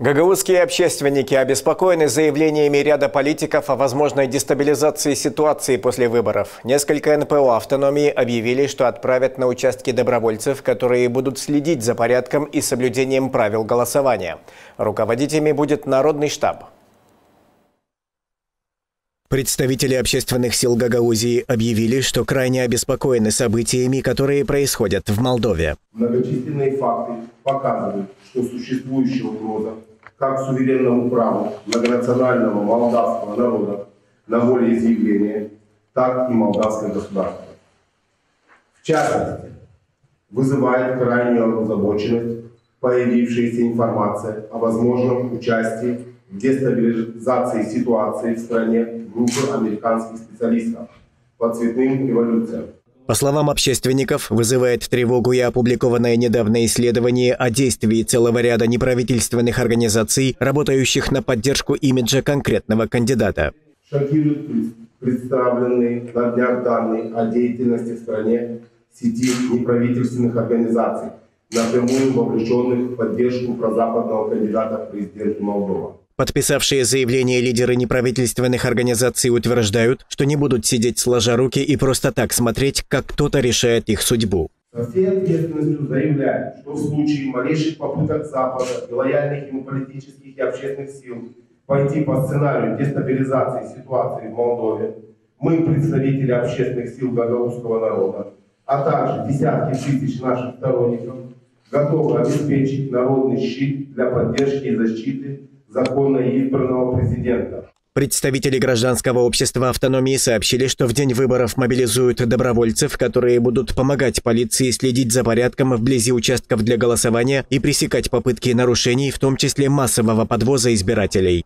Гагаузские общественники обеспокоены заявлениями ряда политиков о возможной дестабилизации ситуации после выборов. Несколько НПО автономии объявили, что отправят на участки добровольцев, которые будут следить за порядком и соблюдением правил голосования. Руководителями будет Народный штаб. Представители общественных сил Гагаузии объявили, что крайне обеспокоены событиями, которые происходят в Молдове. Многочисленные факты показывают, что существующая угроза как суверенному праву многонационального молдавского народа на волеизъявление, так и молдавское государство. В частности, вызывает крайнюю озабоченность появившаяся информация о возможном участии дестабилизации ситуации в стране группы американских специалистов по цветным революциям. По словам общественников, вызывает тревогу и опубликованное недавно исследование о действии целого ряда неправительственных организаций, работающих на поддержку имиджа конкретного кандидата. Шокируют представленные на днях данные о деятельности в стране сети неправительственных организаций, напрямую вовлеченных в поддержку прозападного кандидата в президенты Молдова. Подписавшие заявление лидеры неправительственных организаций утверждают, что не будут сидеть сложа руки и просто так смотреть, как кто-то решает их судьбу. Со всей ответственностью заявляю, что в случае малейших попыток Запада и лояльных ему политических и общественных сил пойти по сценарию дестабилизации ситуации в Молдове, мы, представители общественных сил гагаузского народа, а также десятки тысяч наших сторонников, готовы обеспечить народный щит для поддержки и защиты законно избранного президента. Представители гражданского общества автономии сообщили, что в день выборов мобилизуют добровольцев, которые будут помогать полиции следить за порядком вблизи участков для голосования и пресекать попытки нарушений, в том числе массового подвоза избирателей.